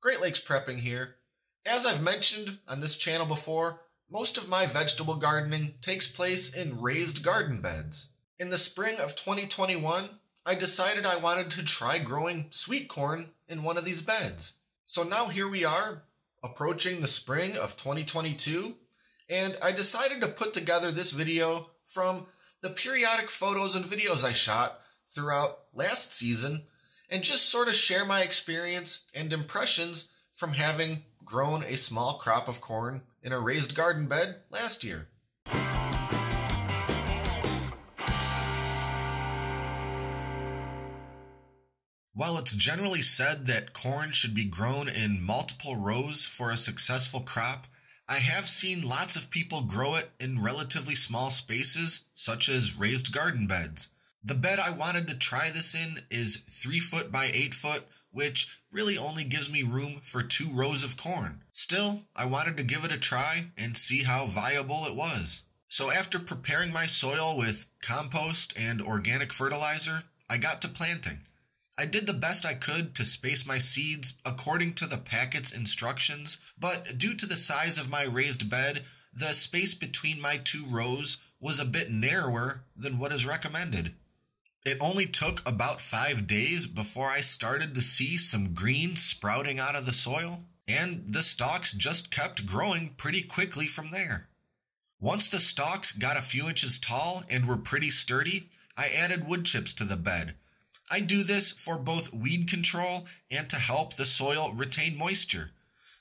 Great Lakes Prepping here. As I've mentioned on this channel before, most of my vegetable gardening takes place in raised garden beds. In the spring of 2021, I decided I wanted to try growing sweet corn in one of these beds. So now here we are, approaching the spring of 2022, and I decided to put together this video from the periodic photos and videos I shot throughout last season and just sort of share my experience and impressions from having grown a small crop of corn in a raised garden bed last year. While it's generally said that corn should be grown in multiple rows for a successful crop, I have seen lots of people grow it in relatively small spaces, such as raised garden beds. The bed I wanted to try this in is 3 foot by 8 foot, which really only gives me room for two rows of corn. Still, I wanted to give it a try and see how viable it was. So after preparing my soil with compost and organic fertilizer, I got to planting. I did the best I could to space my seeds according to the packet's instructions, but due to the size of my raised bed, the space between my two rows was a bit narrower than what is recommended. It only took about five days before I started to see some green sprouting out of the soil, and the stalks just kept growing pretty quickly from there. Once the stalks got a few inches tall and were pretty sturdy, I added wood chips to the bed I do this for both weed control and to help the soil retain moisture.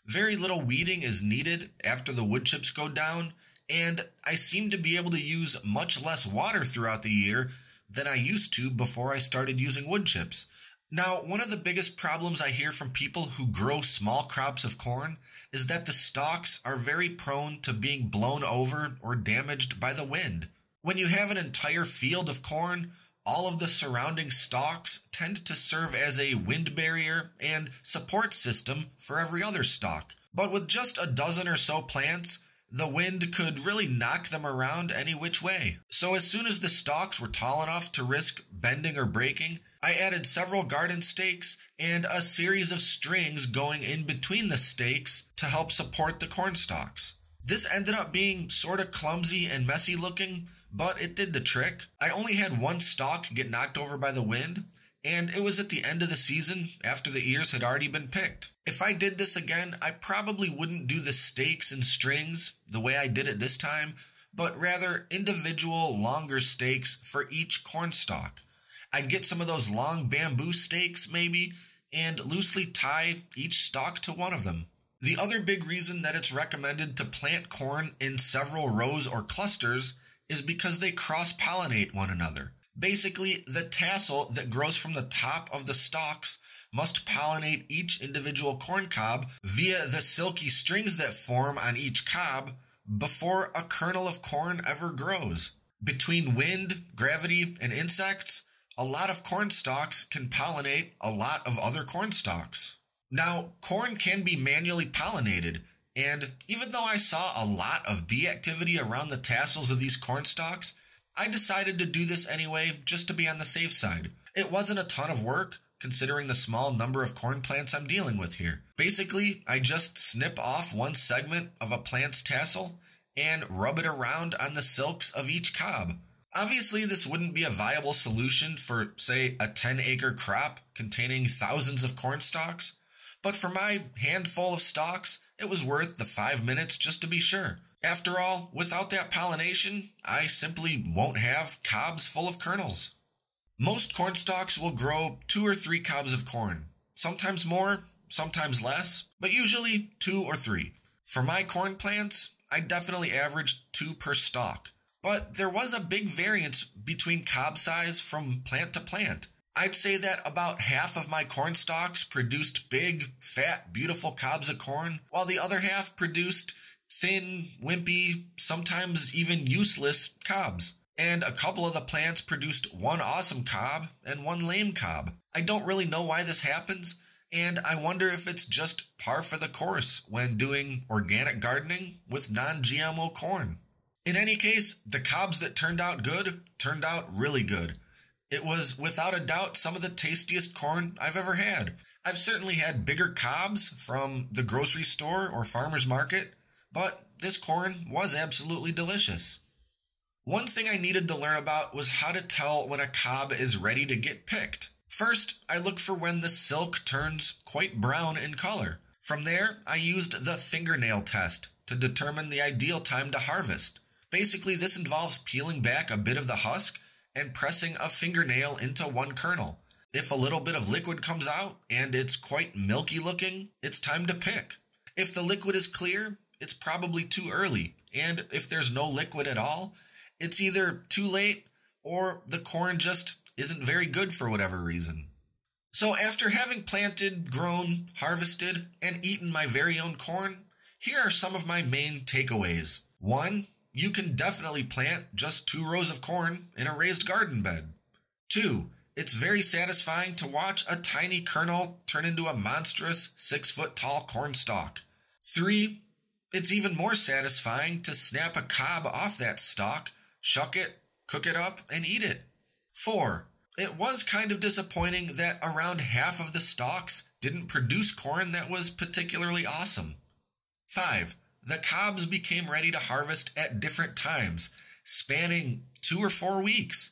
Very little weeding is needed after the wood chips go down, and I seem to be able to use much less water throughout the year than I used to before I started using wood chips. Now, one of the biggest problems I hear from people who grow small crops of corn is that the stalks are very prone to being blown over or damaged by the wind. When you have an entire field of corn, all of the surrounding stalks tend to serve as a wind barrier and support system for every other stalk. But with just a dozen or so plants, the wind could really knock them around any which way. So as soon as the stalks were tall enough to risk bending or breaking, I added several garden stakes and a series of strings going in between the stakes to help support the corn stalks. This ended up being sort of clumsy and messy looking, but it did the trick. I only had one stalk get knocked over by the wind, and it was at the end of the season after the ears had already been picked. If I did this again, I probably wouldn't do the stakes and strings the way I did it this time, but rather individual longer stakes for each corn stalk. I'd get some of those long bamboo stakes, maybe, and loosely tie each stalk to one of them. The other big reason that it's recommended to plant corn in several rows or clusters is because they cross pollinate one another. Basically, the tassel that grows from the top of the stalks must pollinate each individual corn cob via the silky strings that form on each cob before a kernel of corn ever grows. Between wind, gravity, and insects, a lot of corn stalks can pollinate a lot of other corn stalks. Now, corn can be manually pollinated, and even though I saw a lot of bee activity around the tassels of these corn stalks, I decided to do this anyway just to be on the safe side. It wasn't a ton of work, considering the small number of corn plants I'm dealing with here. Basically, I just snip off one segment of a plant's tassel and rub it around on the silks of each cob. Obviously, this wouldn't be a viable solution for, say, a 10 acre crop containing thousands of corn stalks, but for my handful of stalks, it was worth the five minutes just to be sure. After all, without that pollination, I simply won't have cobs full of kernels. Most corn stalks will grow two or three cobs of corn, sometimes more, sometimes less, but usually two or three. For my corn plants, I definitely averaged two per stalk, but there was a big variance between cob size from plant to plant. I'd say that about half of my corn stalks produced big, fat, beautiful cobs of corn, while the other half produced thin, wimpy, sometimes even useless cobs. And a couple of the plants produced one awesome cob and one lame cob. I don't really know why this happens, and I wonder if it's just par for the course when doing organic gardening with non GMO corn. In any case, the cobs that turned out good turned out really good. It was without a doubt some of the tastiest corn I've ever had. I've certainly had bigger cobs from the grocery store or farmer's market, but this corn was absolutely delicious. One thing I needed to learn about was how to tell when a cob is ready to get picked. First, I look for when the silk turns quite brown in color. From there, I used the fingernail test to determine the ideal time to harvest. Basically, this involves peeling back a bit of the husk and pressing a fingernail into one kernel. If a little bit of liquid comes out and it's quite milky looking, it's time to pick. If the liquid is clear, it's probably too early. And if there's no liquid at all, it's either too late or the corn just isn't very good for whatever reason. So, after having planted, grown, harvested, and eaten my very own corn, here are some of my main takeaways. One, you can definitely plant just two rows of corn in a raised garden bed. Two, it's very satisfying to watch a tiny kernel turn into a monstrous six foot tall corn stalk. Three, it's even more satisfying to snap a cob off that stalk, shuck it, cook it up, and eat it. Four, it was kind of disappointing that around half of the stalks didn't produce corn that was particularly awesome. Five, the cobs became ready to harvest at different times, spanning two or four weeks.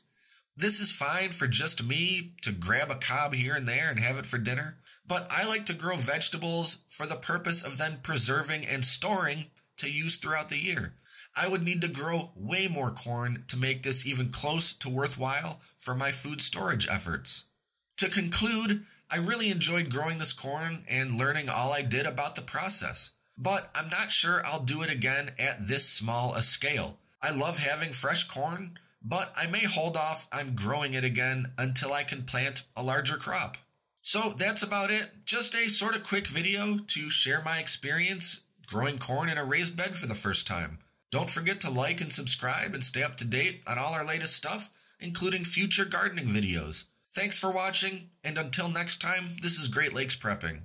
This is fine for just me to grab a cob here and there and have it for dinner, but I like to grow vegetables for the purpose of then preserving and storing to use throughout the year. I would need to grow way more corn to make this even close to worthwhile for my food storage efforts. To conclude, I really enjoyed growing this corn and learning all I did about the process, but I'm not sure I'll do it again at this small a scale. I love having fresh corn, but I may hold off on growing it again until I can plant a larger crop. So that's about it. Just a sort of quick video to share my experience growing corn in a raised bed for the first time. Don't forget to like and subscribe and stay up to date on all our latest stuff, including future gardening videos. Thanks for watching, and until next time, this is Great Lakes Prepping.